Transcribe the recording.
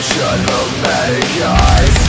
Shut of magic eyes